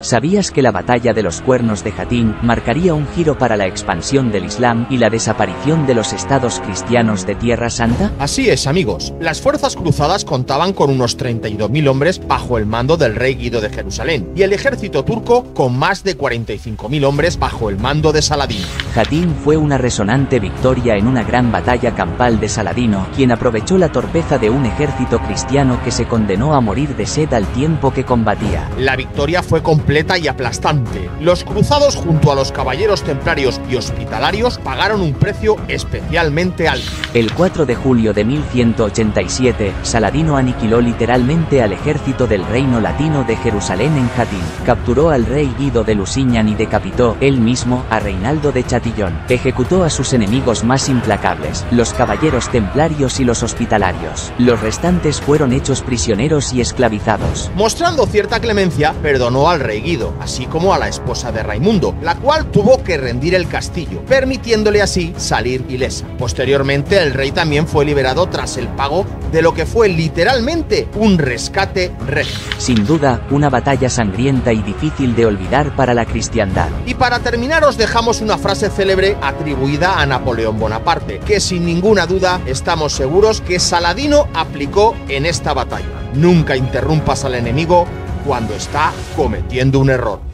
¿Sabías que la batalla de los cuernos de Jatín marcaría un giro para la expansión del Islam y la desaparición de los estados cristianos de Tierra Santa? Así es, amigos. Las fuerzas cruzadas contaban con unos 32.000 hombres bajo el mando del rey Guido de Jerusalén y el ejército turco con más de 45.000 hombres bajo el mando de Saladino. Jatín fue una resonante victoria en una gran batalla campal de Saladino, quien aprovechó la torpeza de un ejército cristiano que se condenó a morir de sed al tiempo que combatía. La victoria fue completa y aplastante. Los cruzados junto a los caballeros templarios y hospitalarios pagaron un precio especialmente alto. El 4 de julio de 1187, Saladino aniquiló literalmente al ejército del reino latino de Jerusalén en Jatín. Capturó al rey Guido de Lusignan y decapitó, él mismo, a Reinaldo de Chatillon. Ejecutó a sus enemigos más implacables, los caballeros templarios y los hospitalarios. Los restantes fueron hechos prisioneros y esclavizados. Mostrando cierta clemencia, perdonó al rey Guido, así como a la esposa de Raimundo, la cual tuvo que rendir el castillo, permitiéndole así salir ilesa. Posteriormente, el rey también fue liberado tras el pago de lo que fue literalmente un rescate regio. Sin duda, una batalla sangrienta y difícil de olvidar para la cristiandad. Y para terminar os dejamos una frase célebre atribuida a Napoleón Bonaparte, que sin ninguna duda estamos seguros que Saladino aplicó en esta batalla. Nunca interrumpas al enemigo cuando está cometiendo un error.